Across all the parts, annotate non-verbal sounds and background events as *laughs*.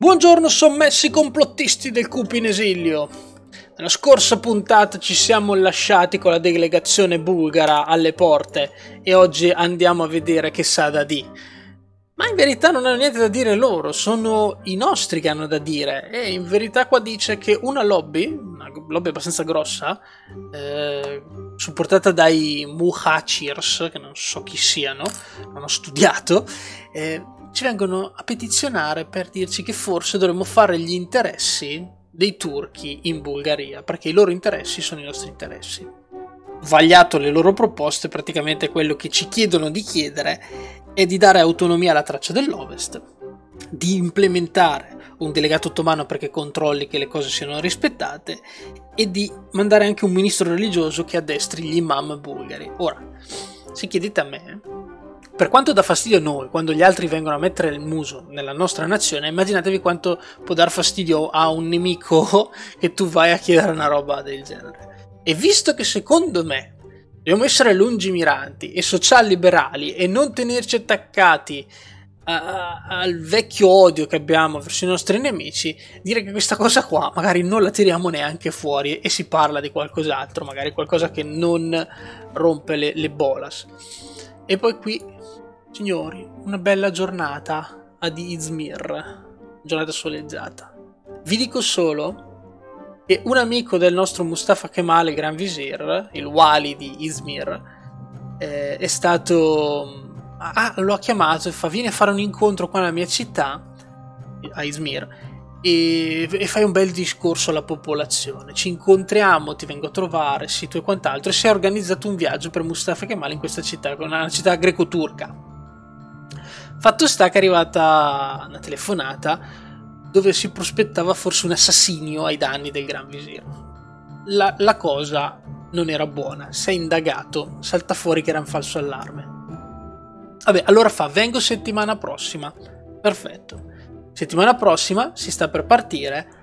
Buongiorno sommessi complottisti del Cup in esilio. Nella scorsa puntata ci siamo lasciati con la delegazione bulgara alle porte e oggi andiamo a vedere che sa da di. Ma in verità non hanno niente da dire loro, sono i nostri che hanno da dire. E in verità qua dice che una lobby, una lobby abbastanza grossa, eh, supportata dai Muhachirs, che non so chi siano, non ho studiato, eh, ci vengono a petizionare per dirci che forse dovremmo fare gli interessi dei turchi in Bulgaria, perché i loro interessi sono i nostri interessi. Vagliato le loro proposte, praticamente quello che ci chiedono di chiedere è di dare autonomia alla traccia dell'Ovest, di implementare un delegato ottomano perché controlli che le cose siano rispettate e di mandare anche un ministro religioso che addestri gli imam bulgari. Ora, se chiedete a me, per quanto dà fastidio a noi quando gli altri vengono a mettere il muso nella nostra nazione, immaginatevi quanto può dar fastidio a un nemico *laughs* che tu vai a chiedere una roba del genere. E visto che secondo me dobbiamo essere lungimiranti e socialliberali e non tenerci attaccati a, al vecchio odio che abbiamo verso i nostri nemici, dire che questa cosa qua magari non la tiriamo neanche fuori e si parla di qualcos'altro, magari qualcosa che non rompe le, le bolas. E poi qui, signori, una bella giornata ad Izmir, giornata soleggiata. Vi dico solo che un amico del nostro Mustafa Kemal, Gran Visir, il Wali di Izmir, eh, è stato... Ah, lo ha chiamato e fa vieni a fare un incontro qua nella mia città, a Izmir, e, e, fai un bel discorso alla popolazione. Ci incontriamo, ti vengo a trovare, sito e quant'altro. E si è organizzato un viaggio per Mustafa Kemal in questa città, una città greco-turca. Fatto sta che è arrivata una telefonata dove si prospettava forse un assassinio ai danni del Gran Visir. La, la cosa non era buona, è indagato, salta fuori che era un falso allarme. Vabbè, allora fa, vengo settimana prossima. Perfetto. Settimana prossima si sta per partire.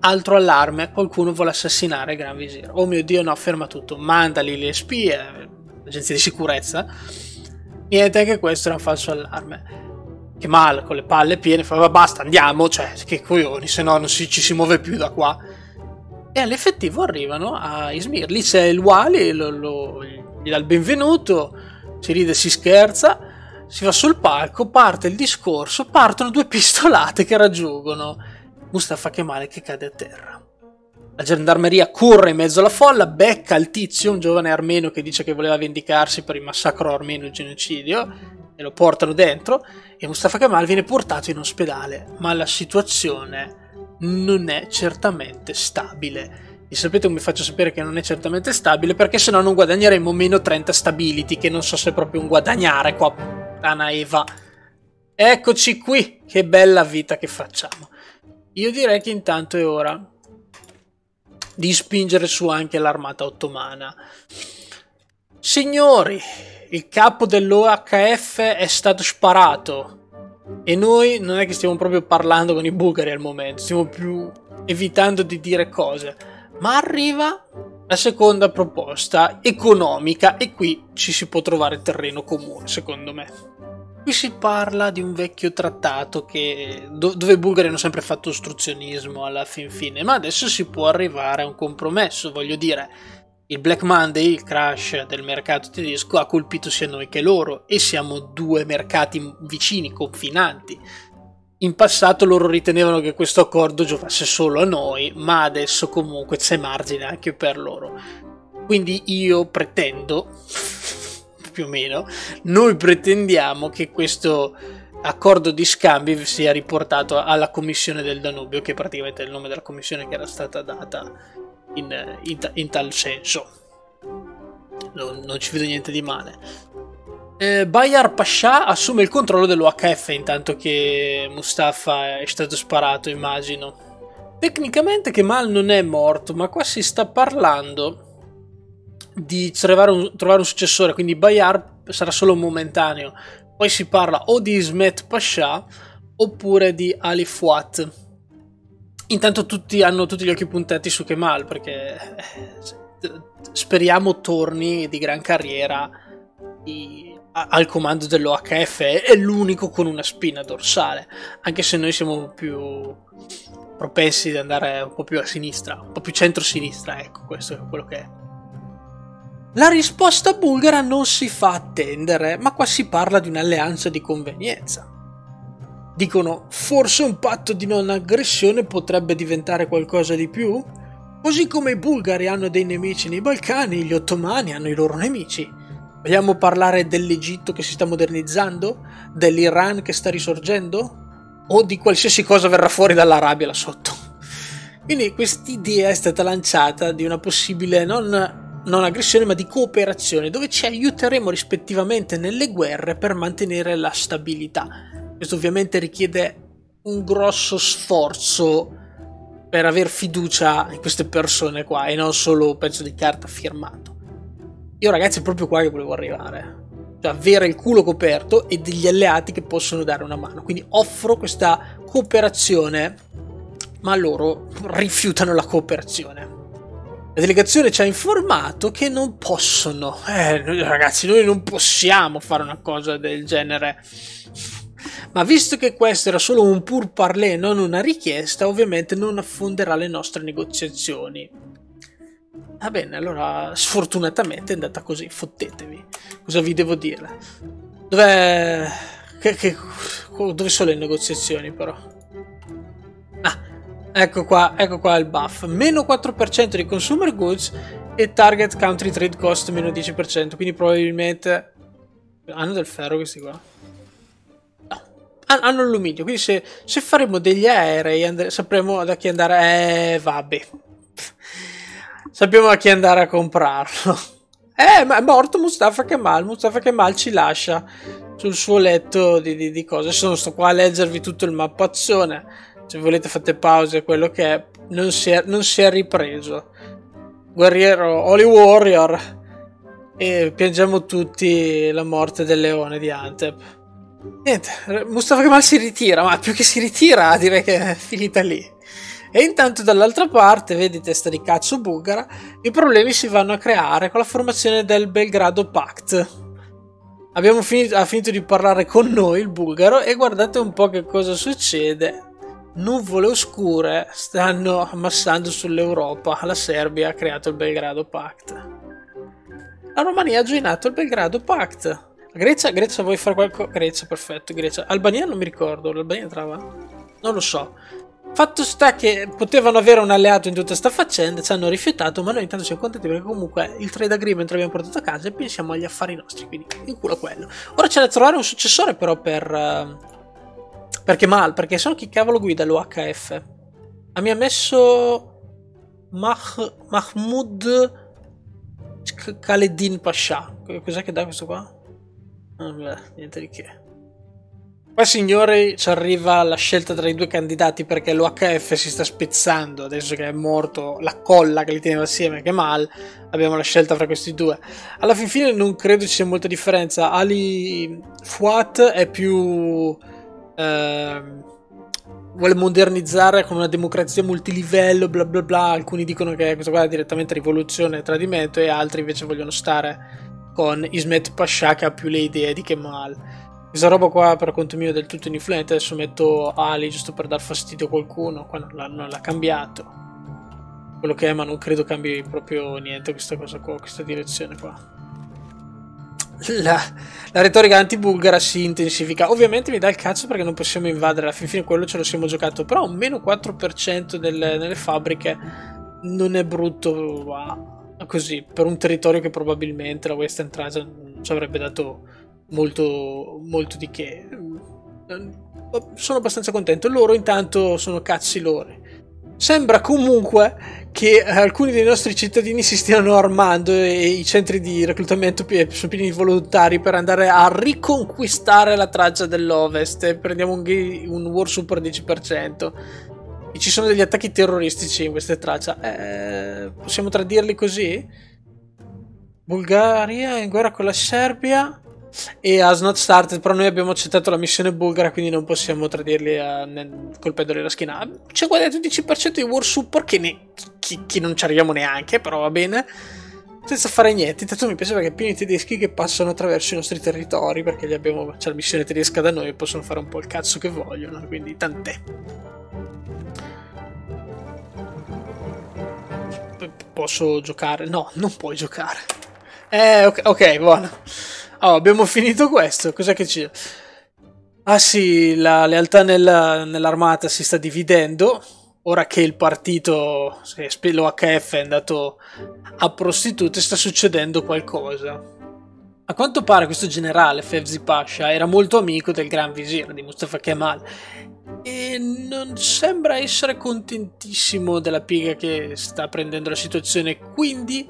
Altro allarme, qualcuno vuole assassinare Gran Visir. Oh mio dio, no, ferma tutto. Mandali le spie, l'agenzia di sicurezza. Niente, anche questo era un falso allarme. Che male, con le palle piene, fa basta, andiamo, cioè, che coglioni, se no non si, ci si muove più da qua. E all'effettivo arrivano a Izmir. Lì c'è il Wali, lo, lo, gli dà il benvenuto, si ride, si scherza si va sul palco, parte il discorso, partono due *laughs* pistolate che raggiungono Mustafa Kemal che cade a terra. La gendarmeria corre in mezzo alla folla, becca il tizio, un giovane armeno che dice che voleva vendicarsi per il massacro armeno e il genocidio, e lo portano dentro, e Mustafa Kemal viene portato in ospedale, ma la situazione non è certamente stabile. E sapete come faccio sapere che non è certamente stabile? Perché se no non guadagneremo meno 30 stability, che non so se è proprio un guadagnare qua Ana Eva. Eccoci qui, che bella vita che facciamo. Io direi che intanto è ora di spingere su anche l'armata ottomana. Signori, il capo dell'OHF è stato sparato e noi non è che stiamo proprio parlando con i bulgari al momento, stiamo più evitando di dire cose, ma arriva la seconda proposta economica e qui ci si può trovare terreno comune, secondo me. Qui si parla di un vecchio trattato che, do, dove i bulgari hanno sempre fatto ostruzionismo alla fin fine, ma adesso si può arrivare a un compromesso, voglio dire. Il Black Monday, il crash del mercato tedesco, ha colpito sia noi che loro e siamo due mercati vicini, confinanti. In passato loro ritenevano che questo accordo giovasse solo a noi, ma adesso comunque c'è margine anche per loro. Quindi io pretendo più o meno, noi pretendiamo che questo accordo di scambi sia riportato alla commissione del Danubio, che è praticamente il nome della commissione che era stata data in, in, in tal senso. Non, non, ci vedo niente di male. Eh, Bayar Pasha assume il controllo dell'OHF intanto che Mustafa è stato sparato, immagino. Tecnicamente Kemal non è morto, ma qua si sta parlando di trovare un, trovare un successore, quindi Bayar sarà solo momentaneo. Poi si parla o di Ismet Pasha oppure di Ali Fuat. Intanto tutti hanno tutti gli occhi puntati su Kemal perché eh, speriamo torni di gran carriera di al comando dell'OHF è l'unico con una spina dorsale, anche se noi siamo più propensi ad andare un po' più a sinistra, un po' più centro-sinistra, ecco, questo è quello che è. La risposta bulgara non si fa attendere, ma qua si parla di un'alleanza di convenienza. Dicono, forse un patto di non aggressione potrebbe diventare qualcosa di più? Così come i bulgari hanno dei nemici nei Balcani, gli ottomani hanno i loro nemici. Vogliamo parlare dell'Egitto che si sta modernizzando? Dell'Iran che sta risorgendo? O di qualsiasi cosa verrà fuori dall'Arabia là sotto? Quindi quest'idea è stata lanciata di una possibile non, non aggressione ma di cooperazione dove ci aiuteremo rispettivamente nelle guerre per mantenere la stabilità. Questo ovviamente richiede un grosso sforzo per aver fiducia in queste persone qua e non solo un pezzo di carta firmato. Io ragazzi è proprio qua che volevo arrivare. Cioè avere il culo coperto e degli alleati che possono dare una mano. Quindi offro questa cooperazione, ma loro rifiutano la cooperazione. La delegazione ci ha informato che non possono. Eh, ragazzi, noi non possiamo fare una cosa del genere. Ma visto che questo era solo un pur parler, non una richiesta, ovviamente non affonderà le nostre negoziazioni. Va bene, allora sfortunatamente è andata così, fottetevi. Cosa vi devo dire? Dov'è... Che, che... Dove sono le negoziazioni però? Ah, ecco qua, ecco qua il buff. Meno 4% di consumer goods e target country trade cost meno 10%, quindi probabilmente... Hanno del ferro questi qua? No, hanno alluminio, quindi se, se faremo degli aerei sapremo da chi andare... Eh, vabbè. *laughs* Sappiamo a chi andare a comprarlo. *laughs* Eh, ma è morto Mustafa Kemal. Mustafa Kemal ci lascia sul suo letto di, di, di cose. Sono sto qua a leggervi tutto il mappazzone. Se volete fate pause, quello che è. Non si è, non si è ripreso. Guerriero Holy Warrior. E piangiamo tutti la morte del leone di Antep. Niente, Mustafa Kemal si ritira, ma più che si ritira direi che è finita lì. E intanto dall'altra parte, vedi testa di cazzo bulgara, i problemi si vanno a creare con la formazione del Belgrado Pact. Finito, ha finito di parlare con noi il bulgaro e guardate un po' che cosa succede. Nuvole oscure stanno ammassando sull'Europa. La Serbia ha creato il Belgrado Pact. La Romania ha gioinato il Belgrado Pact. Grecia, Grecia vuoi fare qualcosa? Grecia, perfetto. Grecia. Albania non mi ricordo. L'Albania trava? Non lo so. Fatto sta che potevano avere un alleato in tutta questa faccenda, ci hanno rifiutato, ma noi intanto siamo contenti perché comunque il trade agreement l'abbiamo portato a casa e pensiamo agli affari nostri, quindi in culo quello. Ora c'è da trovare un successore però per... Uh, perché mal, perché sono chi cavolo guida l'OHF. Ah, mi ha messo Mah, Mahmoud Khaledin Pasha. Cos'è che dà questo qua? Vabbè, niente di che. Poi signori ci arriva la scelta tra i due candidati perché l'OHF si sta spezzando adesso che è morto la colla che li teneva assieme che mal abbiamo la scelta fra questi due alla fin fine non credo ci sia molta differenza Ali Fuat è più eh, vuole modernizzare con una democrazia multilivello bla bla bla alcuni dicono che questo qua è direttamente rivoluzione e tradimento e altri invece vogliono stare con Ismet Pasha che ha più le idee di Kemal questa roba qua per conto mio è del tutto ininfluente, adesso metto Ali giusto per dar fastidio a qualcuno, qua non l'ha, non l'ha cambiato. Quello che è, ma non credo cambi proprio niente questa cosa qua, questa direzione qua. La, la retorica anti-bulgara si intensifica. Ovviamente mi dà il cazzo perché non possiamo invadere, alla fin fine quello ce lo siamo giocato, però un meno 4% delle, nelle fabbriche non è brutto wow, così, per un territorio che probabilmente la Western Trajan ci avrebbe dato molto, molto di che. Sono abbastanza contento. Loro intanto sono cazzi loro. Sembra comunque che alcuni dei nostri cittadini si stiano armando e i centri di reclutamento sono pieni di volontari per andare a riconquistare la traccia dell'Ovest. Prendiamo un, un War Super 10%. E ci sono degli attacchi terroristici in queste tracce. Eh, possiamo tradirli così? Bulgaria in guerra con la Serbia e has not started però noi abbiamo accettato la missione bulgara quindi non possiamo tradirli a, nel, colpendoli la schiena ci ha guadagnato il 10% di war support che, ne, che, che non ci arriviamo neanche però va bene senza fare niente. Intanto mi piace perché pieni tedeschi che passano attraverso i nostri territori perché abbiamo, c'è la missione tedesca da noi e possono fare un po' il cazzo che vogliono, quindi tant'è. Posso giocare? No, non puoi giocare. Eh, ok, okay buono. Oh, abbiamo finito questo. Cos'è che c'è? Ah sì, la lealtà nella, nell'armata si sta dividendo. Ora che il partito, l'OHF è andato a prostitute, sta succedendo qualcosa. A quanto pare questo generale, Fevzi Pasha, era molto amico del Gran Visir di Mustafa Kemal e non sembra essere contentissimo della piega che sta prendendo la situazione, quindi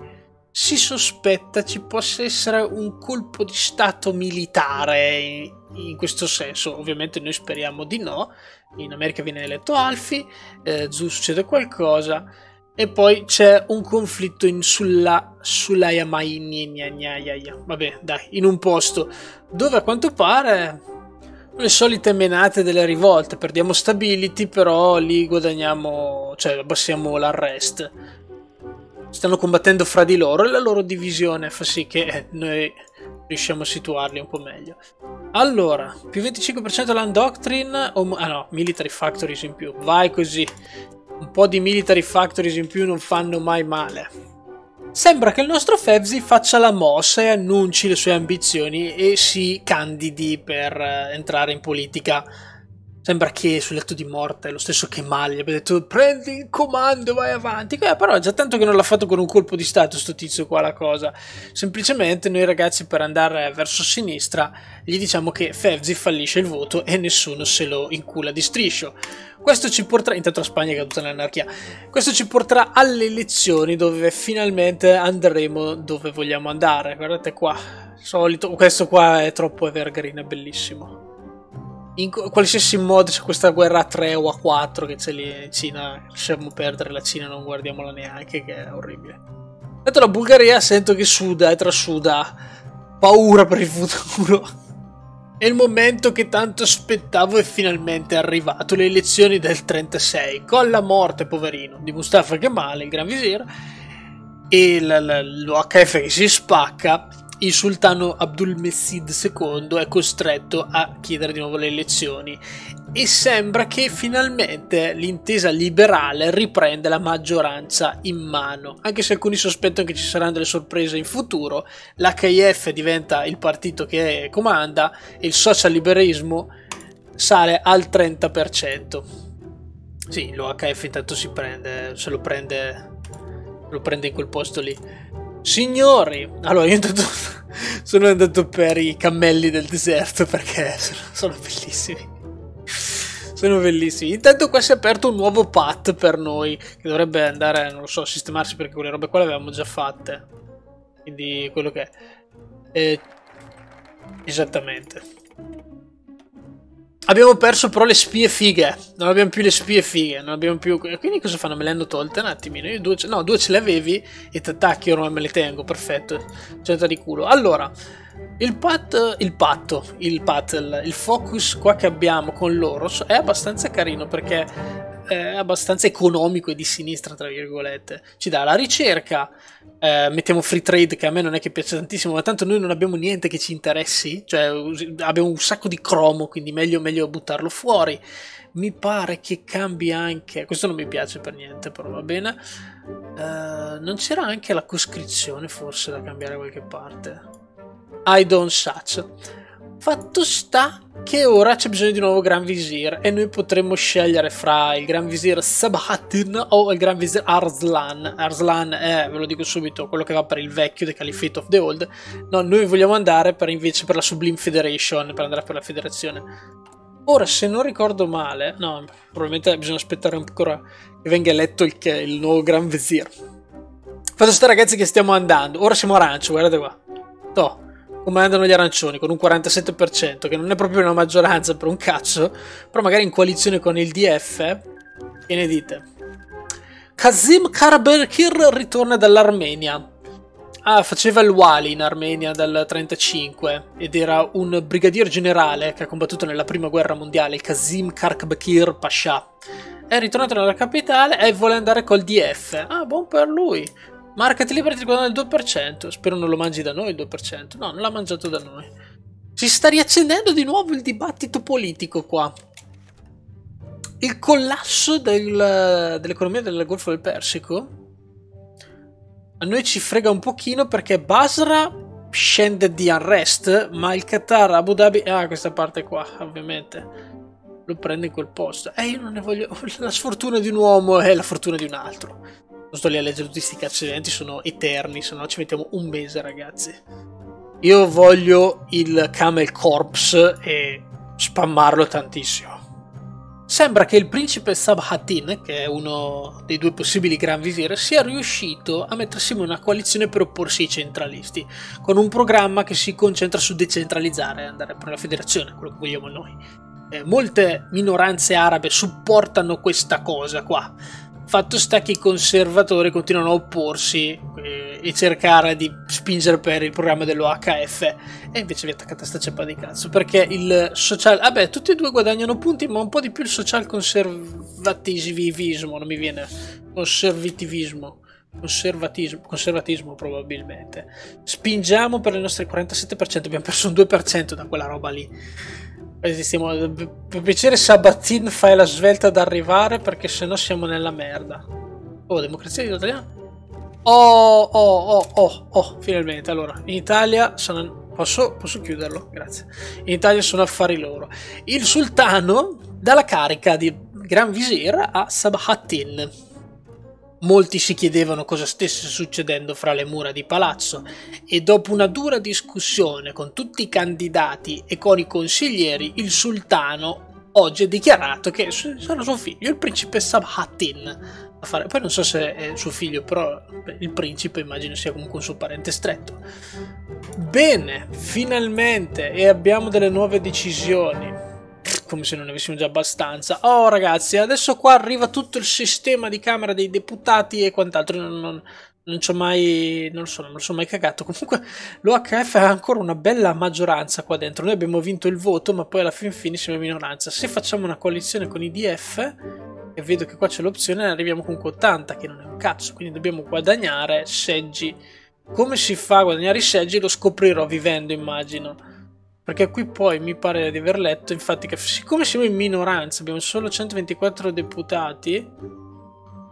si sospetta ci possa essere un colpo di stato militare in, questo senso. Ovviamente noi speriamo di no. In America viene eletto Alfie, eh, giù succede qualcosa e poi c'è un conflitto in sulla sulla Yamai vabbè dai in un posto dove a quanto pare le solite menate delle rivolte perdiamo stability però lì guadagniamo cioè abbassiamo l'arrest stanno combattendo fra di loro e la loro divisione fa sì che noi riusciamo a situarli un po' meglio. Allora, più 25% land doctrine, o, ah no, military factories in più, vai così. Un po' di military factories in più non fanno mai male. Sembra che il nostro Febzi faccia la mossa e annunci le sue ambizioni e si candidi per eh, entrare in politica Sembra che sul letto di morte lo stesso che Maglia abbia detto prendi il comando, vai avanti. Eh, però già tanto che non l'ha fatto con un colpo di stato sto tizio qua la cosa. Semplicemente noi ragazzi per andare verso sinistra gli diciamo che Fevzi fallisce il voto e nessuno se lo incula di striscio. Questo ci porterà, intanto la Spagna è caduta nell'anarchia, questo ci porterà alle elezioni dove finalmente andremo dove vogliamo andare. Guardate qua, solito, questo qua è troppo evergreen, è bellissimo in qualsiasi modo c'è questa guerra a 3 o a 4 che c'è lì in Cina, lasciamo perdere la Cina, non guardiamola neanche, che è orribile. Dato la Bulgaria sento che suda e trasuda, paura per il futuro. E il momento che tanto aspettavo è finalmente arrivato, le elezioni del 36, con la morte, poverino, di Mustafa Kemal, il Gran Visir, e l'OHF che si spacca, il sultano Abdulmessid II è costretto a chiedere di nuovo le elezioni e sembra che finalmente l'intesa liberale riprende la maggioranza in mano, anche se alcuni sospettano che ci saranno delle sorprese in futuro, l'HIF diventa il partito che comanda e il social liberismo sale al 30%. Sì, l'OHF intanto si prende, se lo prende, lo prende in quel posto lì. Signori, allora io intanto *laughs* sono andato per i cammelli del deserto perché sono, sono bellissimi. Sono bellissimi. Intanto qua si è aperto un nuovo path per noi che dovrebbe andare, non lo so, a sistemarsi perché quelle robe qua le avevamo già fatte. Quindi quello che è. Eh, esattamente. Abbiamo perso però le spie fighe. Non abbiamo più le spie fighe. Non abbiamo più. Quindi cosa fanno? Me le hanno tolte un attimino. Io due, no, due ce le avevi e ti attacchi ormai me le tengo. Perfetto. Certa di culo. Allora, il, pat, il patto, il paddle, il focus qua che abbiamo con loro è abbastanza carino perché è abbastanza economico e di sinistra, tra virgolette. Ci dà la ricerca, eh, mettiamo free trade che a me non è che piace tantissimo, ma tanto noi non abbiamo niente che ci interessi, cioè abbiamo un sacco di cromo, quindi meglio, meglio buttarlo fuori. Mi pare che cambi anche, questo non mi piace per niente, però va bene. Eh, non c'era anche la coscrizione forse da cambiare da qualche parte. I don't such. Fatto sta che ora c'è bisogno di nuovo Gran Visir e noi potremmo scegliere fra il Gran Visir Sabahattin o il Gran Visir Arslan. Arslan è, ve lo dico subito, quello che va per il vecchio The Caliphate of the Old. No, noi vogliamo andare per invece per la Sublime Federation, per andare per la federazione. Ora, se non ricordo male, no, probabilmente bisogna aspettare ancora che venga eletto il, il nuovo Gran Visir. Fatto sta ragazzi che stiamo andando. Ora siamo arancio, guardate qua. Toh comandano gli arancioni con un 47%, che non è proprio una maggioranza per un cazzo, però magari in coalizione con il DF, che ne dite? Kazim Karaberkir ritorna dall'Armenia. Ah, faceva il Wali in Armenia dal 35 ed era un brigadier generale che ha combattuto nella prima guerra mondiale, Kazim Karkbekir Pasha. È ritornato nella capitale e vuole andare col DF. Ah, buon per lui. Market Liberty guadagna il 2%. Spero non lo mangi da noi il 2%. No, non l'ha mangiato da noi. Si sta riaccendendo di nuovo il dibattito politico qua. Il collasso del, dell'economia del Golfo del Persico a noi ci frega un pochino perché Basra scende di unrest, ma il Qatar, Abu Dhabi, ah questa parte qua ovviamente, lo prende in quel posto. Eh, io non ne voglio, *laughs* la sfortuna di un uomo è la fortuna di un altro. Non sto lì a leggere tutti questi cazzo sono eterni, se no ci mettiamo un mese ragazzi. Io voglio il Camel Corpse e spammarlo tantissimo. Sembra che il principe Sabhatin, che è uno dei due possibili Gran Visir, sia riuscito a mettersi in una coalizione per opporsi ai centralisti, con un programma che si concentra su decentralizzare, andare per la federazione, quello che vogliamo noi. Eh, molte minoranze arabe supportano questa cosa qua, Fatto sta che i conservatori continuano a opporsi eh, e cercare di spingere per il programma dell'OHF e invece vi attaccate a sta ceppa di cazzo perché il social... Vabbè, tutti e due guadagnano punti ma un po' di più il social conservativismo, non mi viene... conservativismo conservatismo, conservatismo probabilmente. Spingiamo per le nostre 47%, abbiamo perso un 2% da quella roba lì. Stiamo, per piacere Sabatin fai la svelta ad arrivare perché sennò siamo nella merda. Oh, democrazia di italiana. Oh, oh, oh, oh, oh, finalmente. Allora, in Italia sono... Posso, posso chiuderlo? Grazie. In Italia sono affari loro. Il sultano dà la carica di Gran Visir a Sabahattin Molti si chiedevano cosa stesse succedendo fra le mura di palazzo e dopo una dura discussione con tutti i candidati e con i consiglieri, il sultano oggi ha dichiarato che sarà suo figlio, il principe Sabhatin. A fare. Poi non so se è suo figlio, però il principe immagino sia comunque un suo parente stretto. Bene, finalmente, e abbiamo delle nuove decisioni come se non avessimo già abbastanza. Oh ragazzi, adesso qua arriva tutto il sistema di Camera dei Deputati e quant'altro. Non, non, non ci ho mai. Non lo so, non lo so mai cagato. *laughs* Comunque l'OHF ha ancora una bella maggioranza qua dentro. Noi abbiamo vinto il voto, ma poi alla fin fine siamo in minoranza. Se facciamo una coalizione con i DF, e vedo che qua c'è l'opzione, arriviamo comunque 80, che non è un cazzo. Quindi dobbiamo guadagnare seggi. Come si fa a guadagnare i seggi? Lo scoprirò vivendo, immagino. Perché qui poi mi pare di aver letto, infatti, che siccome siamo in minoranza, abbiamo solo 124 deputati.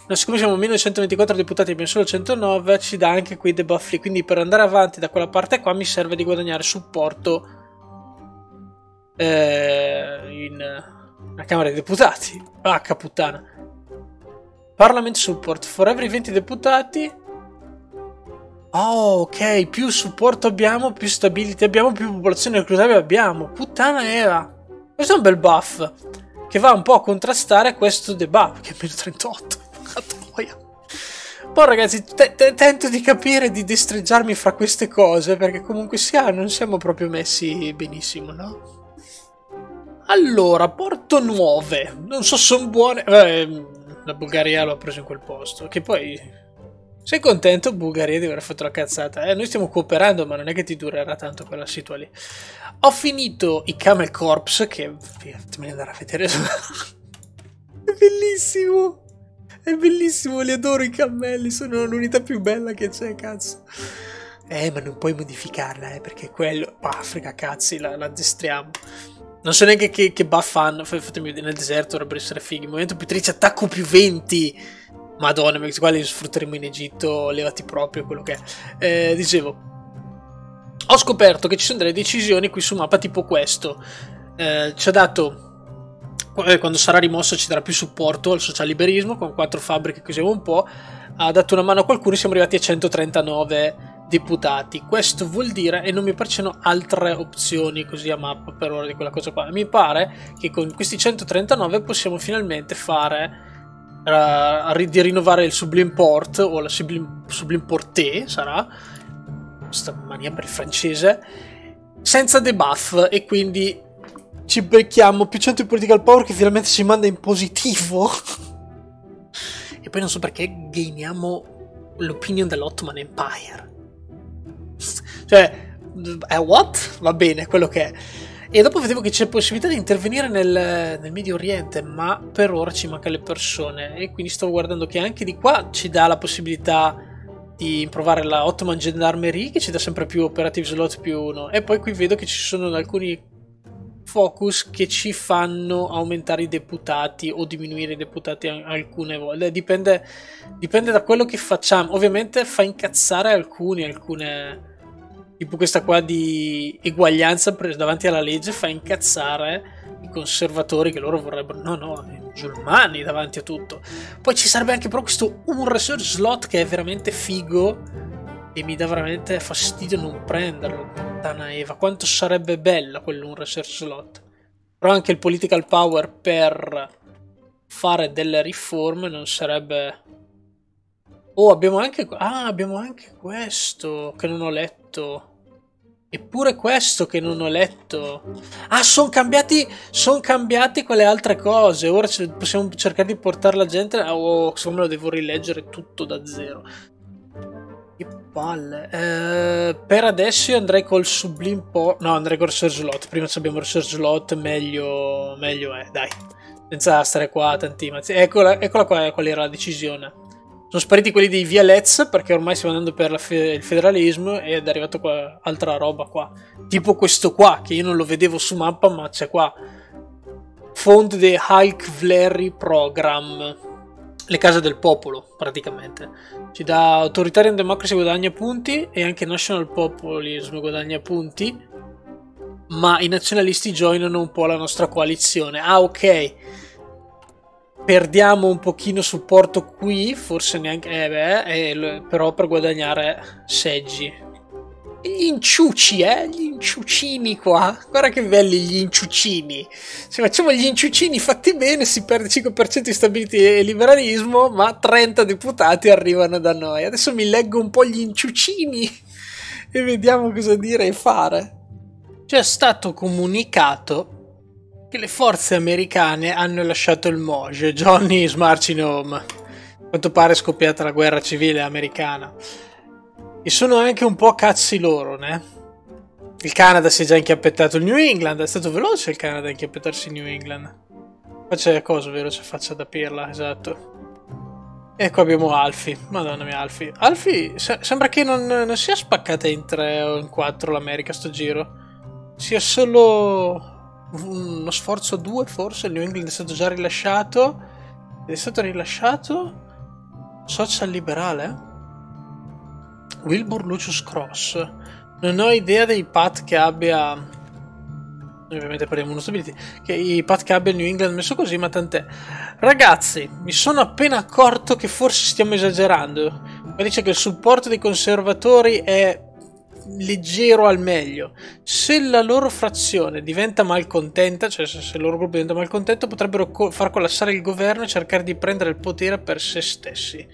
No, siccome siamo meno di 124 deputati e abbiamo solo 109, ci dà anche quei debuff lì. Quindi per andare avanti da quella parte qua mi serve di guadagnare supporto eh, in la Camera dei Deputati. Vacca puttana. Parliament support. For every 20 deputati Oh, ok, più supporto abbiamo, più stability abbiamo, più popolazione reclutabile abbiamo. Puttana era. Questo è un bel buff. Che va un po' a contrastare questo debuff, che è meno 38. *laughs* Poi ragazzi, tento di capire, di destreggiarmi fra queste cose, perché comunque sia non siamo proprio messi benissimo, no? Allora, Porto Nuove. Non so se sono buone... Eh, la Bulgaria l'ho preso in quel posto, che poi sei contento, Bulgaria, di aver fatto la cazzata? Eh, noi stiamo cooperando, ma non è che ti durerà tanto quella situazione lì. Ho finito i Camel Corps, che... Fatemi andare a vedere. *laughs* è bellissimo! È bellissimo, li adoro i cammelli, sono l'unità più bella che c'è, cazzo. Eh, ma non puoi modificarla, eh, perché quello... Ah, frega cazzi, la, la addestriamo. Non so neanche che, che buff hanno. Fatemi vedere, nel deserto dovrebbero essere fighi. Movimento più 13, attacco più 20. Madonna, questi qua sfrutteremo in Egitto, levati proprio quello che è. Eh, dicevo, ho scoperto che ci sono delle decisioni qui su mappa tipo questo. Eh, ci ha dato eh, quando sarà rimosso ci darà più supporto al socialiberismo con quattro fabbriche così un po' ha dato una mano a qualcuno e siamo arrivati a 139 deputati questo vuol dire e non mi piacciono altre opzioni così a mappa per ora di quella cosa qua mi pare che con questi 139 possiamo finalmente fare di rinnovare il Sublime Port o la Sublime, Sublime Porté sarà questa mania per il francese senza debuff e quindi ci becchiamo più 100 di political power che finalmente ci manda in positivo. *laughs* E poi non so perché gainiamo l'opinion dell'Ottoman Empire. Cioè eh, what? va bene quello che è e dopo vedevo che c'è possibilità di intervenire nel, nel, Medio Oriente, ma per ora ci mancano le persone. E quindi stavo guardando che anche di qua ci dà la possibilità di provare la Ottoman Gendarmerie che ci dà sempre più operative slot più uno. E poi qui vedo che ci sono alcuni focus che ci fanno aumentare i deputati o diminuire i deputati alcune volte. Dipende, dipende da quello che facciamo. Ovviamente fa incazzare alcuni alcune tipo questa qua di eguaglianza davanti alla legge fa incazzare i conservatori che loro vorrebbero. No no i musulmani davanti a tutto. Poi ci sarebbe anche però questo un research slot che è veramente figo e mi dà veramente fastidio non prenderlo Tana Eva. Quanto sarebbe bella quell'un research slot. Però anche il political power per fare delle riforme non sarebbe oh abbiamo anche ah abbiamo anche questo che non ho letto Eppure questo che non ho letto. Ah, sono cambiati, son cambiati quelle altre cose. Ora possiamo cercare di portare la gente. Oh, secondo me lo devo rileggere tutto da zero. Che palle. Eh, per adesso io andrei col Sublime Po. No, andrei col Research Slot. Prima se abbiamo Research Slot, meglio, meglio è. Dai. Senza stare qua tanti mazzi. Eccola, eccola qua, qual era la decisione. Sono spariti quelli dei Vialets perché ormai stiamo andando per fe- il federalismo ed è arrivato qua altra roba qua. Tipo questo qua, che io non lo vedevo su mappa, ma c'è qua. Font de Hulk Vlery Program. Le case del popolo, praticamente. Ci dà Authoritarian Democracy guadagna punti e anche National Populism guadagna punti. Ma i nazionalisti joinano un po' la nostra coalizione. Ah, ok perdiamo un pochino supporto qui, forse neanche, eh beh, eh, però per guadagnare seggi. Gli inciuci, eh, gli inciucini qua. Guarda che belli gli inciucini. Se facciamo gli inciucini fatti bene si perde 5% di stabilità e liberalismo, ma 30 deputati arrivano da noi. Adesso mi leggo un po' gli inciucini e vediamo cosa dire e fare. Ci è stato comunicato che le forze americane hanno lasciato il Moj, Johnny is marching home. A quanto pare è scoppiata la guerra civile americana. E sono anche un po' cazzi loro, né? Il Canada si è già inchiappettato il New England, è stato veloce il Canada a inchiappettarsi il New England. Qua c'è cosa veloce, faccia da pirla, esatto. E qua abbiamo Alfie, madonna mia Alfie. Alfie se sembra che non, non sia spaccata in 3 o in 4 l'America sto giro. Sia solo uno sforzo 2 forse, il New England è stato già rilasciato. Ed è stato rilasciato social liberale? Wilbur Lucius Cross. Non ho idea dei pat che abbia ovviamente parliamo uno stability che i pat che abbia il New England messo così ma tant'è. Ragazzi mi sono appena accorto che forse stiamo esagerando. Ma dice che il supporto dei conservatori è leggero al meglio. Se la loro frazione diventa malcontenta, cioè se il loro gruppo diventa malcontento, potrebbero co- far collassare il governo e cercare di prendere il potere per se stessi.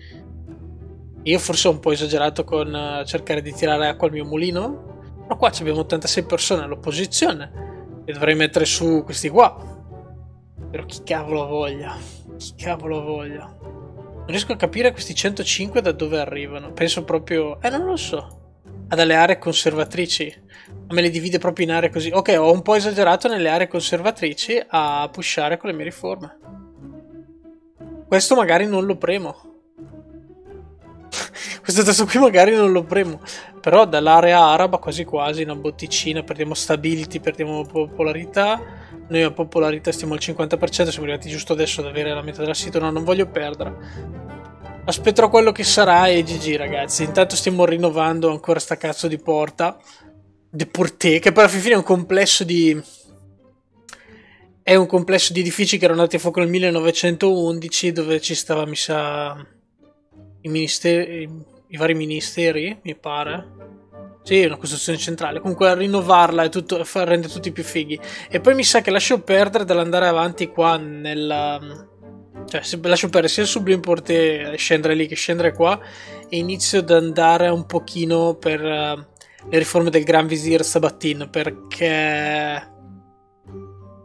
Io forse ho un po' esagerato con uh, cercare di tirare acqua al mio mulino, però qua abbiamo 86 persone all'opposizione e dovrei mettere su questi qua. Però chi cavolo voglia? Chi cavolo voglia? Non riesco a capire questi 105 da dove arrivano. Penso proprio... Eh, non lo so dalle aree conservatrici. Me le divide proprio in aree così. Ok, ho un po' esagerato nelle aree conservatrici a pushare con le mie riforme. Questo magari non lo premo. *laughs* Questo testo qui magari non lo premo. Però dall'area araba quasi quasi una botticina. Perdiamo stability, perdiamo popolarità. Noi a popolarità stiamo al 50%. Siamo arrivati giusto adesso ad avere la metà della sito. No, non voglio perdere. Aspetterò quello che sarà e GG ragazzi. Intanto stiamo rinnovando ancora sta cazzo di porta. De Porte, che per la fine è un complesso di... È un complesso di edifici che erano andati a fuoco nel 1911 dove ci stava, mi sa, i, ministeri, i vari ministeri, mi pare. Sì, una costruzione centrale. Comunque rinnovarla tutto, rende tutti più fighi. E poi mi sa che lascio perdere dall'andare avanti qua nella cioè, se lascio perdere sia il Sublime Porte scendere lì che scendere qua e inizio ad andare un pochino per uh, le riforme del Gran Visir Sabatin perché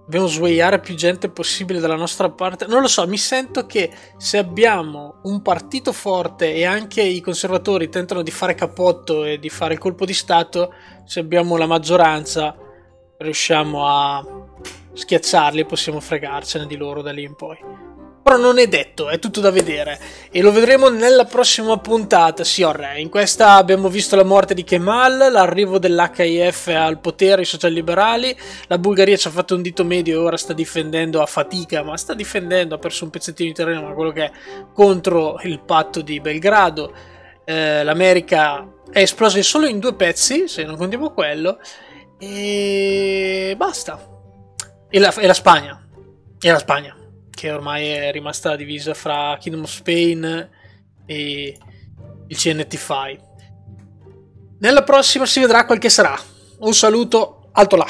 dobbiamo swayare più gente possibile dalla nostra parte. Non lo so, mi sento che se abbiamo un partito forte e anche i conservatori tentano di fare capotto e di fare il colpo di Stato, se abbiamo la maggioranza riusciamo a schiacciarli e possiamo fregarcene di loro da lì in poi. Però non è detto, è tutto da vedere. E lo vedremo nella prossima puntata, Siorre. In questa abbiamo visto la morte di Kemal, l'arrivo dell'HIF al potere, i social liberali. La Bulgaria ci ha fatto un dito medio e ora sta difendendo a fatica, ma sta difendendo, ha perso un pezzettino di terreno, ma quello che è contro il patto di Belgrado. Eh, L'America è esplosa solo in due pezzi, se non contiamo quello. E basta. E la, e la Spagna. E la Spagna che ormai è rimasta divisa fra Kingdom of Spain e il CNT5. Nella prossima si vedrà quel che sarà. Un saluto, alto là!